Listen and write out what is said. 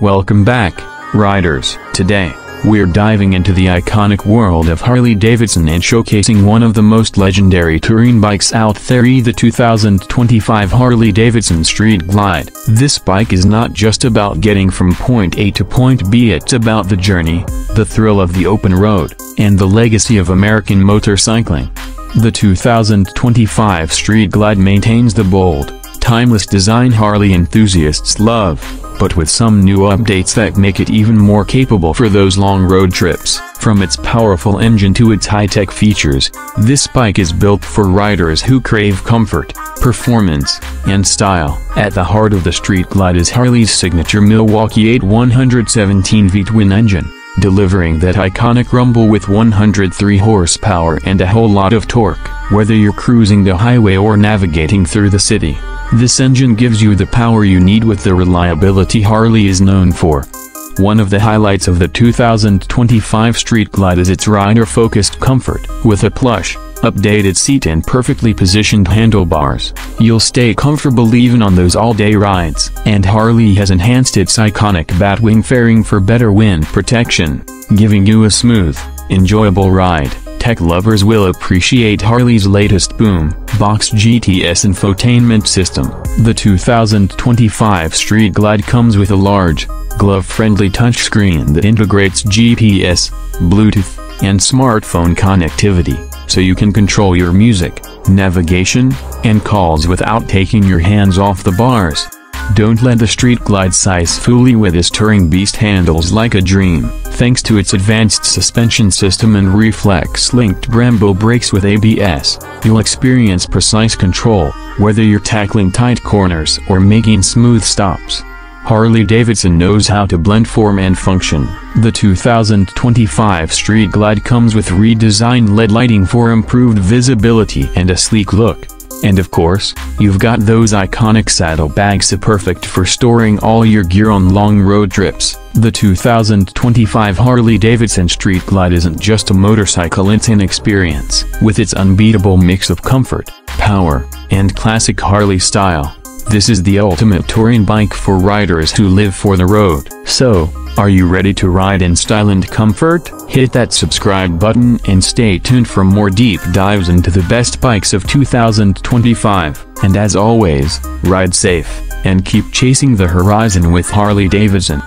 Welcome back, riders. Today, we're diving into the iconic world of Harley-Davidson and showcasing one of the most legendary touring bikes out there the 2025 Harley-Davidson Street Glide. This bike is not just about getting from point A to point B it's about the journey, the thrill of the open road, and the legacy of American motorcycling. The 2025 Street Glide maintains the bold, timeless design Harley enthusiasts love, but with some new updates that make it even more capable for those long road trips. From its powerful engine to its high-tech features, this bike is built for riders who crave comfort, performance, and style. At the heart of the Street Glide is Harley's signature Milwaukee-Eight 117 V-twin engine, delivering that iconic rumble with 103 horsepower and a whole lot of torque. Whether you're cruising the highway or navigating through the city, this engine gives you the power you need with the reliability Harley is known for. One of the highlights of the 2025 Street Glide is its rider-focused comfort. With a plush, updated seat and perfectly positioned handlebars, you'll stay comfortable even on those all-day rides. And Harley has enhanced its iconic Batwing fairing for better wind protection, giving you a smooth, enjoyable ride. Tech lovers will appreciate Harley's latest Boom! Box GTS infotainment system. The 2025 Street Glide comes with a large, glove-friendly touchscreen that integrates GPS, Bluetooth, and smartphone connectivity, so you can control your music, navigation, and calls without taking your hands off the bars. Don't let the Street Glide size fool you with this touring beast handles like a dream. Thanks to its advanced suspension system and reflex-linked Brembo brakes with ABS, you'll experience precise control, whether you're tackling tight corners or making smooth stops. Harley-Davidson knows how to blend form and function. The 2025 Street Glide comes with redesigned LED lighting for improved visibility and a sleek look. And of course, you've got those iconic saddlebags perfect for storing all your gear on long road trips. The 2025 Harley-Davidson Street Glide isn't just a motorcycle it's an experience. With its unbeatable mix of comfort, power, and classic Harley style, this is the ultimate touring bike for riders who live for the road. So, are you ready to ride in style and comfort? Hit that subscribe button and stay tuned for more deep dives into the best bikes of 2025. And as always, ride safe, and keep chasing the horizon with Harley Davidson.